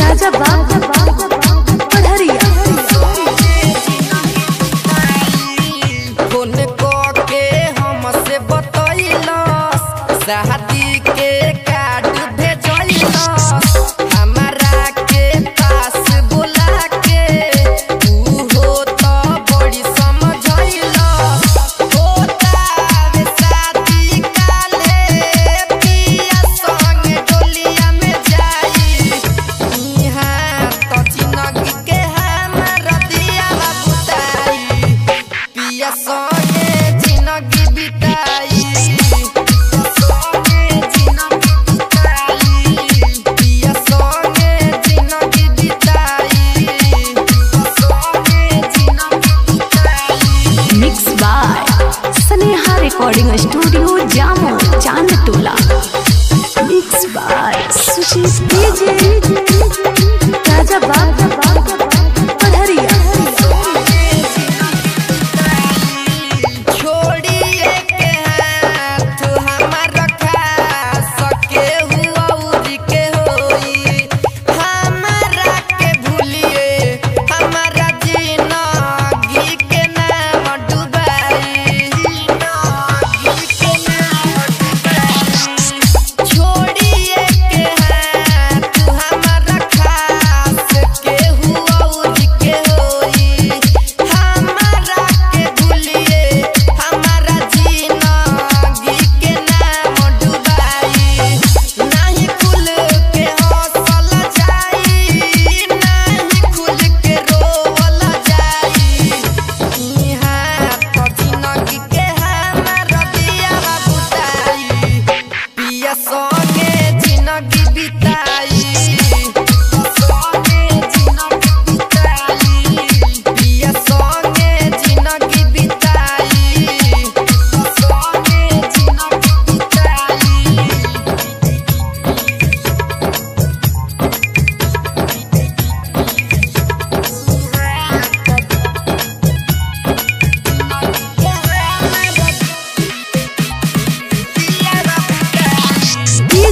राजा बाबा recording studio जामो चाँद टोला mix by Sushil DJ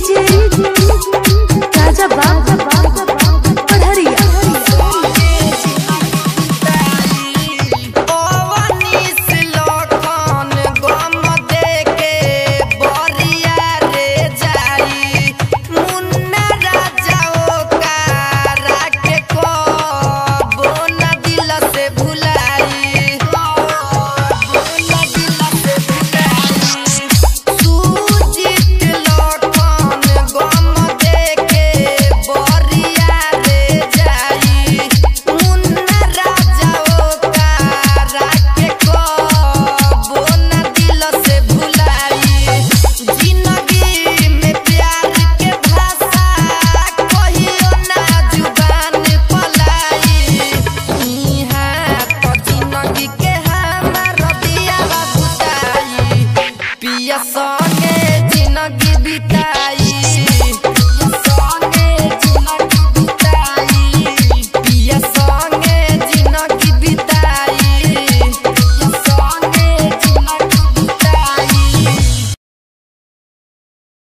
J Raja Baba calle.